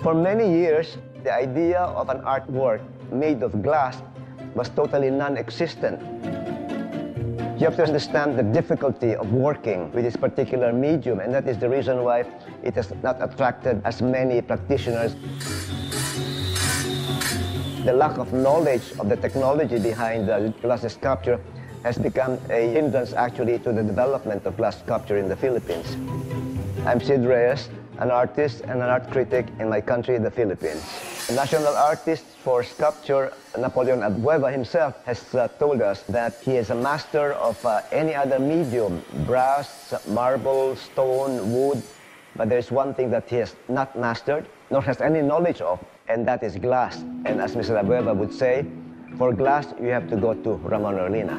For many years, the idea of an artwork made of glass was totally non-existent. You have to understand the difficulty of working with this particular medium, and that is the reason why it has not attracted as many practitioners. The lack of knowledge of the technology behind the glass sculpture has become a hindrance actually to the development of glass sculpture in the Philippines. I'm Sid Reyes, an artist and an art critic in my country, the Philippines. The national artist for sculpture, Napoleon Abueva himself, has uh, told us that he is a master of uh, any other medium, brass, marble, stone, wood, but there's one thing that he has not mastered, nor has any knowledge of, and that is glass. And as Mr. Abueva would say, for glass, you have to go to Ramon Orlina.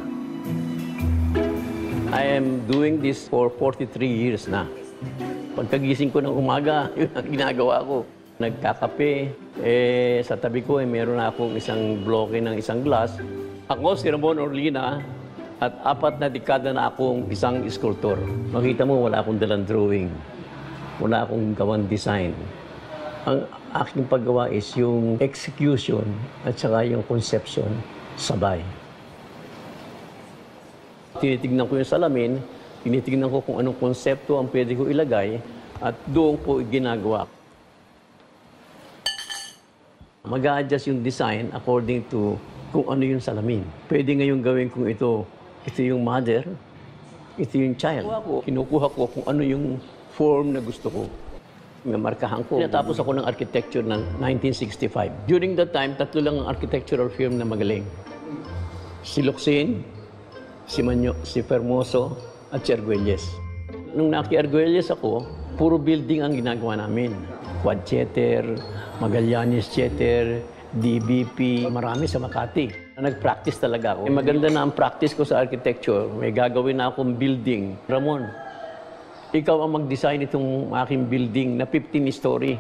I am doing this for 43 years na. Pagkagising ko ng umaga, yun ang ginagawa ko. Nagkakape, eh, sa tabi ko, eh, meron akong isang bloke ng isang glass. Ako, si Ramon Orlina, at apat na dekada na akong isang sculptor. Makita mo, wala akong dalang drawing. Wala akong gawang design. Ang aking paggawa is yung execution at saka yung conception sabay. Tinitignan ko yung salamin, tinitignan ko kung anong konsepto ang pwede ko ilagay at doon ko ginagawa. mag adjust yung design according to kung ano yung salamin. Pwede ngayon gawin kung ito, ito yung mother, ito yung child. Kinukuha ko kung ano yung form na gusto ko. Markahan ko. Tinatapos ako ng architecture ng 1965. During that time, tatlo lang ang architectural firm na magaling. Si Luxin, si, Manyo, si Fermoso, at si Arguelles. Nung naki-Arguelles ako, puro building ang ginagawa namin. Quad Theater, Magallanes Theater, DBP, marami sa Makati. Nag-practice talaga ako. Eh, maganda na ang practice ko sa architecture. May gagawin na akong building. Ramon, ikaw ang mag-design itong aking building na 15-story.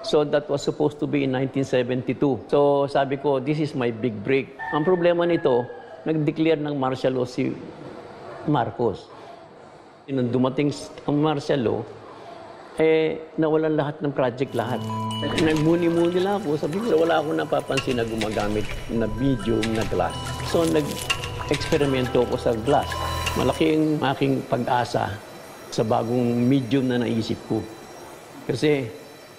So that was supposed to be in 1972. So sabi ko, this is my big break. Ang problema nito, nag-declare ng martial law si Marcos. Nung dumating ang law, eh, nawalan lahat ng project lahat. Nagmuni-muni lang ako. Sabi ko, wala akong napapansin na gumagamit na medium na glass. So, nag-eksperimento ako sa glass. Malaki ang aking pag-asa sa bagong medium na naisip ko. Kasi,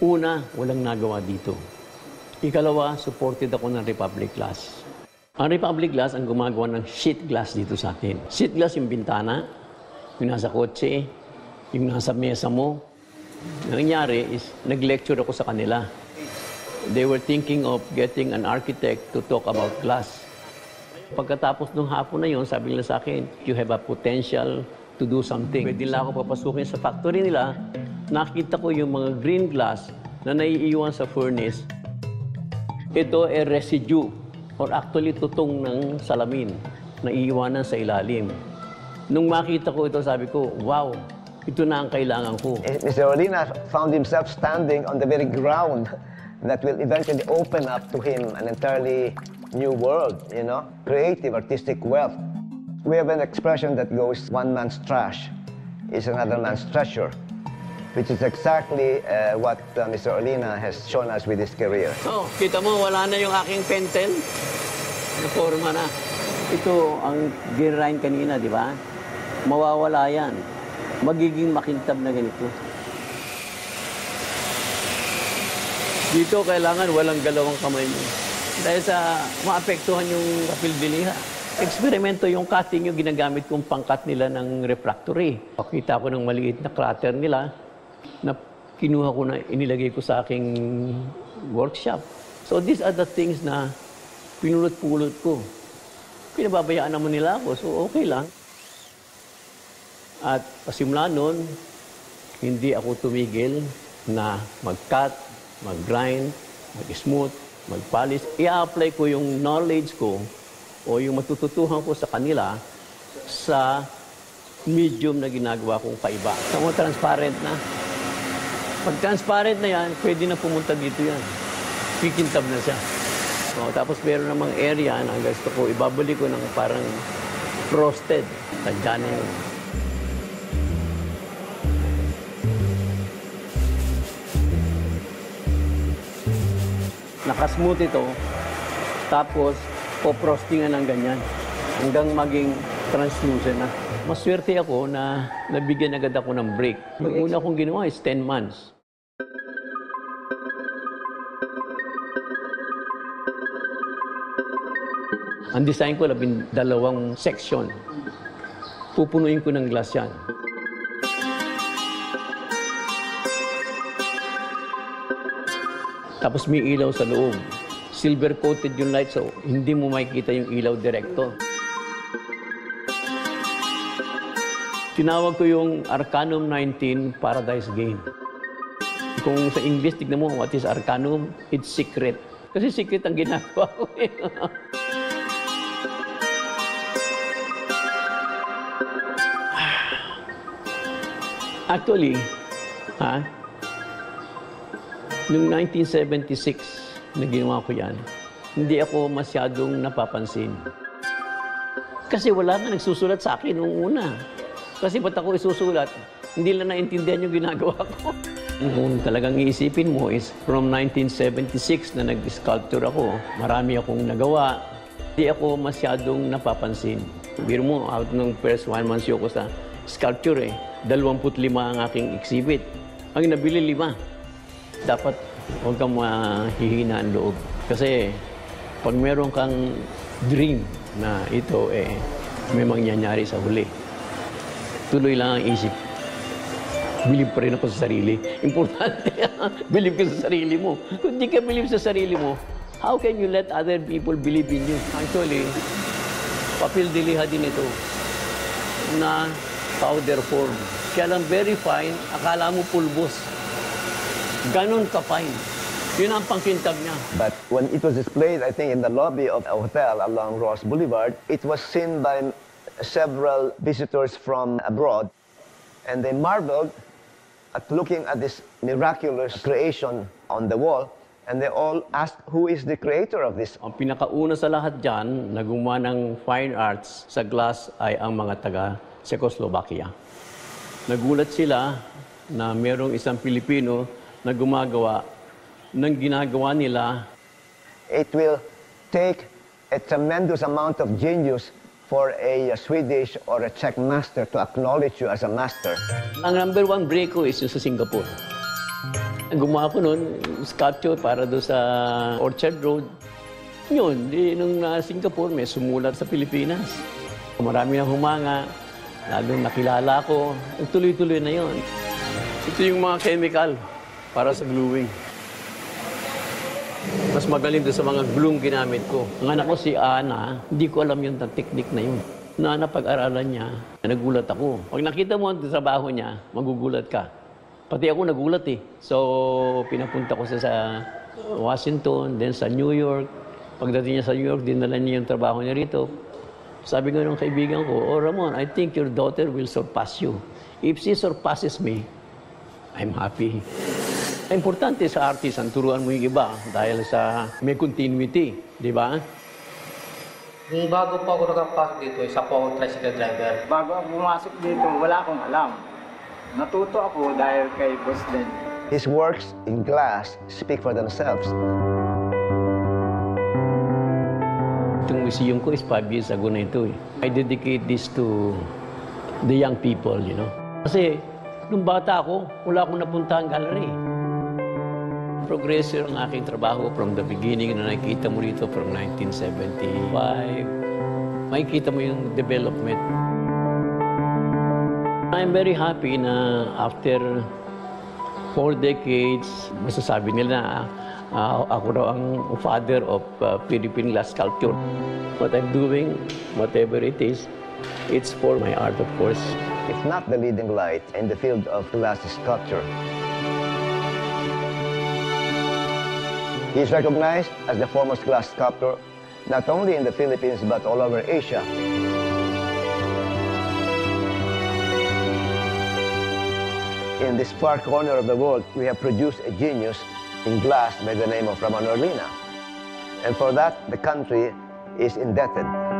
una, walang nagawa dito. Ikalawa, supported ako ng Republic Glass. Ang Republic Glass ang gumagawa ng sheet glass dito sa atin. Sheet glass yung bintana, yung nasa kotse, yung nasa mesa mo, nangyari is, nag-lecture ako sa kanila. They were thinking of getting an architect to talk about glass. Pagkatapos ng hapon na yon, sabi nila sa akin, you have a potential to do something. Pwede nila ako papasukin sa factory nila. Nakita ko yung mga green glass na naiiwan sa furnace. Ito ay residue or actually tutong ng salamin na iiwanan sa ilalim. Nung makita ko ito, sabi ko, wow, ito na ang kailangan ko. Mr. Orlina found himself standing on the very ground that will eventually open up to him an entirely new world, you know, creative, artistic wealth. We have an expression that goes, one man's trash is another man's treasure, which is exactly uh, what uh, Mr. Orlina has shown us with his career. Oh, kita mo, wala na yung aking pentel. Naporma na. Ito ang ginrain kanina, di ba? Mawawala yan. Magiging makintab na ganito. Dito kailangan walang galawang kamay mo. Dahil sa maapektuhan yung kapilbiliha. Eksperimento yung cutting yung ginagamit kong pangkat nila ng refractory. Pakita ko ng maliit na crater nila na kinuha ko na inilagay ko sa aking workshop. So these are the things na pinulot-pulot ko. Pinababayaan naman nila ako, so okay lang. At pasimula nun, hindi ako tumigil na mag-cut, mag-grind, mag-smooth, mag-polish. I-apply ko yung knowledge ko o yung matututuhan ko sa kanila sa medium na ginagawa kong paiba. Kamo transparent na. Pag transparent na yan, pwede na pumunta dito yan. Kikintab na siya. So, tapos meron namang area na gusto ko, ibabalik ko ng parang frosted. Tandyan na yun. Nakasmooth ito. Tapos, poprostingan ng ganyan. Hanggang maging translucent na. Maswerte ako na nabigyan agad ako ng break. Ang una kong ginawa is 10 months. Ang design ko, labing dalawang section. Pupunuin ko ng glass yan. Tapos may ilaw sa loob. Silver coated yung light so hindi mo makikita yung ilaw direkto. Tinawag ko yung Arcanum 19 Paradise Gain. Kung sa English, tignan mo, what is Arcanum? It's secret. Kasi secret ang ginagawa ko. eh. Actually, ha? Noong 1976, na ginawa ko yan, hindi ako masyadong napapansin. Kasi wala nga nagsusulat sa akin noong una. Kasi ba't ako isusulat? Hindi lang naintindihan yung ginagawa ko. Kung talagang iisipin mo is from 1976 na nag-sculpture ako, marami akong nagawa. Hindi ako masyadong napapansin. Biro mo, out ng first one month show ko sa sculpture eh, 25 ang aking exhibit. Ang nabili, lima. Dapat huwag kang mahihina ang loob. Kasi pag meron kang dream na ito eh, may mangyayari sa huli. Tuloy lang ang isip. Believe pa rin ako sa sarili. Importante, believe ka sa sarili mo. Kung di ka believe sa sarili mo, how can you let other people believe in you? Actually, papel diliha din ito na powder form. Kaya lang very fine, akala mo pulbos. Ganon ka-fine. Yun ang pangkintab niya. But when it was displayed, I think, in the lobby of a hotel along Ross Boulevard, it was seen by several visitors from abroad. And they marveled at looking at this miraculous creation on the wall. And they all asked, who is the creator of this? Ang pinakauna sa lahat dyan na gumawa ng fine arts sa glass ay ang mga taga Czechoslovakia. Nagulat sila na mayroong isang Pilipino na gumagawa ng ginagawa nila It will take a tremendous amount of genius for a Swedish or a Czech master to acknowledge you as a master. Ang number one break ko is yung sa Singapore. Gumawa ko noon, sculpture para doon sa Orchard Road. Yun, di, nung na Singapore, may sumulat sa Pilipinas. Marami na humanga, lalong nakilala ko. Tuloy-tuloy na yon. Ito yung mga chemical para sa gluing. Mas magaling doon sa mga glue ginamit ko. Ang anak ko si Ana, hindi ko alam yung technique na yun. Na napag-aralan niya, nagulat ako. Pag nakita mo ang trabaho niya, magugulat ka. Pati ako nagulat eh. So, pinapunta ko siya sa Washington, then sa New York. Pagdating niya sa New York, dinala niya yung trabaho niya rito. Sabi nga ng kaibigan ko, Oh Ramon, I think your daughter will surpass you. If she surpasses me, I'm happy. Importante sa artist ang turuan mo yung iba dahil sa may continuity, di ba? Nung bago pa ako nakapasok dito, isa po akong tricycle driver. Bago ako pumasok dito, wala akong alam. Natuto ako dahil kay Boss Den. His works in glass speak for themselves. Itong museum ko is five years ago na ito eh. I dedicate this to the young people, you know. Kasi nung bata ako, wala akong napuntahan gallery. Progressor ang aking trabaho from the beginning na nakikita mo rito from 1975. Makikita mo yung development. I'm very happy na after four decades, masasabi nila na ah, ako raw ang father of uh, Philippine glass sculpture. What I'm doing, whatever it is, it's for my art, of course. If not the leading light in the field of glass sculpture. He is recognized as the foremost glass sculptor not only in the Philippines but all over Asia. In this far corner of the world, we have produced a genius in glass by the name of Ramon Orlina. And for that, the country is indebted.